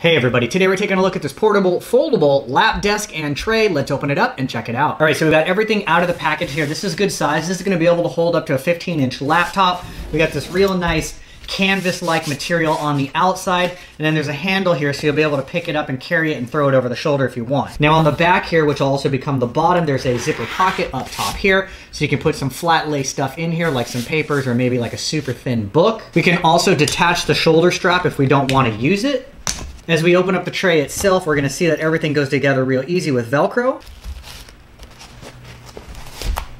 Hey everybody, today we're taking a look at this portable, foldable lap desk and tray. Let's open it up and check it out. All right, so we got everything out of the package here. This is good size. This is gonna be able to hold up to a 15 inch laptop. We got this real nice canvas-like material on the outside, and then there's a handle here so you'll be able to pick it up and carry it and throw it over the shoulder if you want. Now on the back here, which will also become the bottom, there's a zipper pocket up top here, so you can put some flat lay stuff in here, like some papers or maybe like a super thin book. We can also detach the shoulder strap if we don't want to use it. As we open up the tray itself, we're gonna see that everything goes together real easy with Velcro.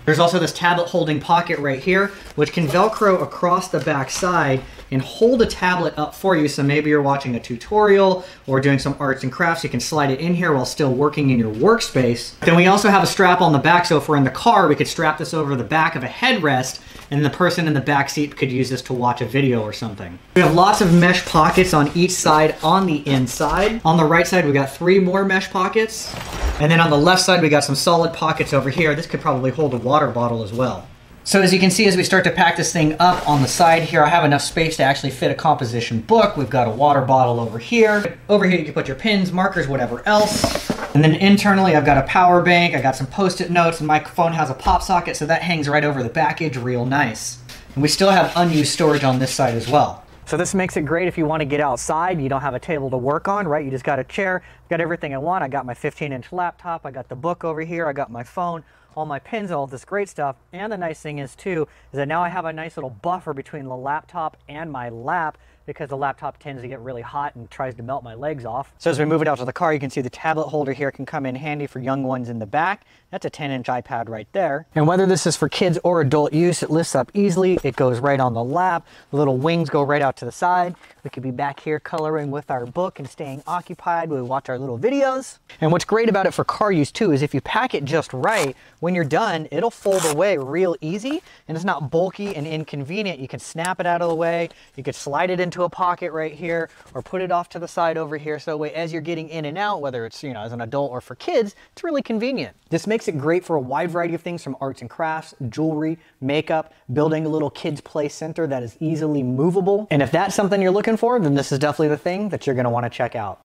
There's also this tablet holding pocket right here, which can Velcro across the back side and hold a tablet up for you. So maybe you're watching a tutorial or doing some arts and crafts, you can slide it in here while still working in your workspace. Then we also have a strap on the back, so if we're in the car, we could strap this over the back of a headrest and the person in the back seat could use this to watch a video or something. We have lots of mesh pockets on each side on the inside. On the right side, we got three more mesh pockets. And then on the left side, we got some solid pockets over here. This could probably hold a water bottle as well. So as you can see, as we start to pack this thing up on the side here, I have enough space to actually fit a composition book. We've got a water bottle over here. Over here, you can put your pins, markers, whatever else. And then internally, I've got a power bank, I got some post-it notes, and my phone has a pop socket, so that hangs right over the back edge real nice. And we still have unused storage on this side as well. So this makes it great if you want to get outside, you don't have a table to work on, right? You just got a chair, got everything I want. I got my 15 inch laptop, I got the book over here, I got my phone, all my pins, all this great stuff. And the nice thing is too, is that now I have a nice little buffer between the laptop and my lap because the laptop tends to get really hot and tries to melt my legs off. So as we move it out to the car, you can see the tablet holder here can come in handy for young ones in the back. That's a 10 inch iPad right there. And whether this is for kids or adult use, it lifts up easily. It goes right on the lap. The little wings go right out to the side. We could be back here coloring with our book and staying occupied we watch our little videos. And what's great about it for car use too is if you pack it just right, when you're done, it'll fold away real easy and it's not bulky and inconvenient. You can snap it out of the way. You could slide it into a pocket right here or put it off to the side over here. So way as you're getting in and out, whether it's, you know, as an adult or for kids, it's really convenient. This makes it great for a wide variety of things from arts and crafts, jewelry, makeup, building a little kids play center that is easily movable. And if that's something you're looking for, then this is definitely the thing that you're gonna wanna check out.